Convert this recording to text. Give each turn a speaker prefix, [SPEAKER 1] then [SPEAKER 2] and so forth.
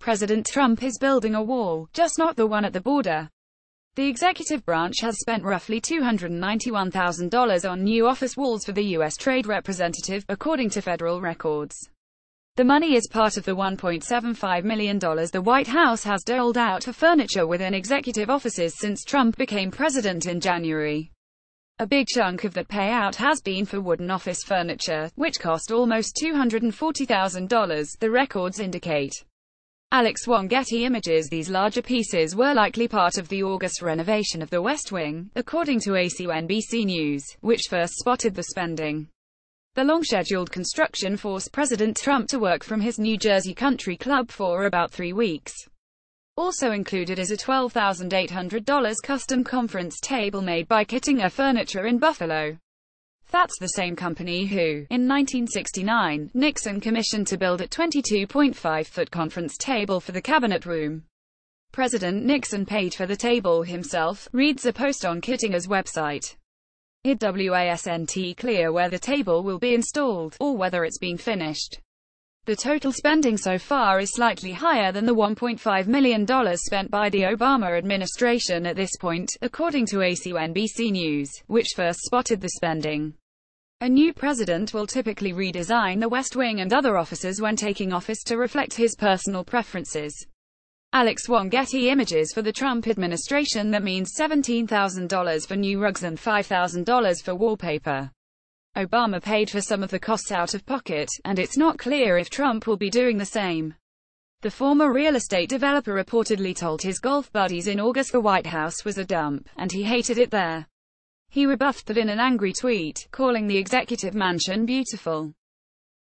[SPEAKER 1] President Trump is building a wall, just not the one at the border. The executive branch has spent roughly $291,000 on new office walls for the U.S. Trade Representative, according to federal records. The money is part of the $1.75 million the White House has doled out for furniture within executive offices since Trump became president in January. A big chunk of that payout has been for wooden office furniture, which cost almost $240,000, the records indicate. Alex Wong Getty Images These larger pieces were likely part of the August renovation of the West Wing, according to ACNBC News, which first spotted the spending. The long-scheduled construction forced President Trump to work from his New Jersey country club for about three weeks. Also included is a $12,800 custom conference table made by Kittinger Furniture in Buffalo. That's the same company who, in 1969, Nixon commissioned to build a 22.5-foot conference table for the Cabinet Room. President Nixon paid for the table himself, reads a post on Kittinger's website. It wasn't clear where the table will be installed, or whether it's being finished. The total spending so far is slightly higher than the $1.5 million spent by the Obama administration at this point, according to ACNBC News, which first spotted the spending. A new president will typically redesign the West Wing and other offices when taking office to reflect his personal preferences. Alex Wong Getty Images for the Trump administration that means $17,000 for new rugs and $5,000 for wallpaper. Obama paid for some of the costs out of pocket, and it's not clear if Trump will be doing the same. The former real estate developer reportedly told his golf buddies in August the White House was a dump, and he hated it there. He rebuffed that in an angry tweet, calling the executive mansion beautiful.